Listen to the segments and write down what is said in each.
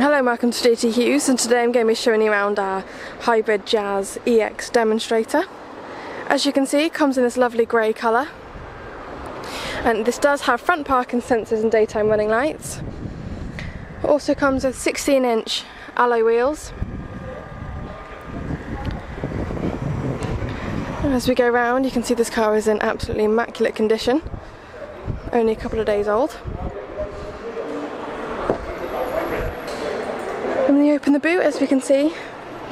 Hello and welcome to JT Hughes and today I'm going to be showing you around our hybrid Jazz EX demonstrator. As you can see it comes in this lovely grey colour and this does have front parking sensors and daytime running lights. also comes with 16 inch alloy wheels. As we go round you can see this car is in absolutely immaculate condition, only a couple of days old. When you open the boot, as we can see,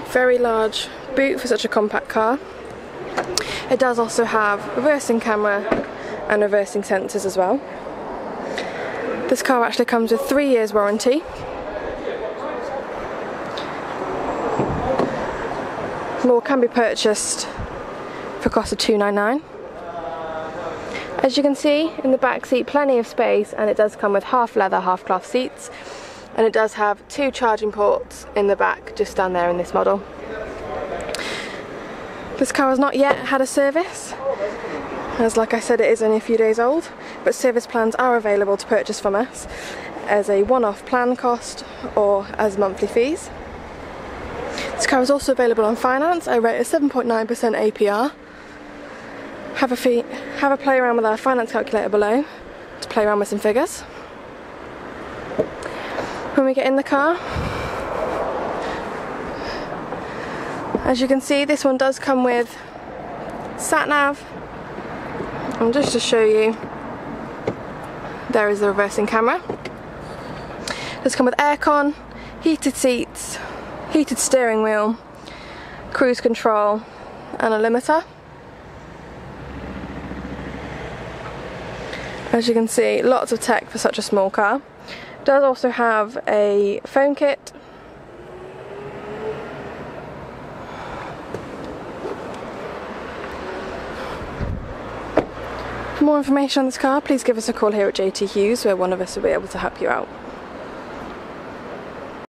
very large boot for such a compact car. It does also have reversing camera and reversing sensors as well. This car actually comes with three years warranty. More can be purchased for cost of 299 As you can see in the back seat plenty of space and it does come with half leather half cloth seats and it does have two charging ports in the back just down there in this model. This car has not yet had a service as like I said it is only a few days old but service plans are available to purchase from us as a one-off plan cost or as monthly fees. This car is also available on finance. I rate a 7.9% APR. Have a, fee, have a play around with our finance calculator below to play around with some figures when we get in the car. As you can see, this one does come with sat nav. And just to show you, there is the reversing camera. It does come with aircon, heated seats, heated steering wheel, cruise control, and a limiter. As you can see, lots of tech for such a small car does also have a phone kit. For more information on this car, please give us a call here at JT Hughes where one of us will be able to help you out.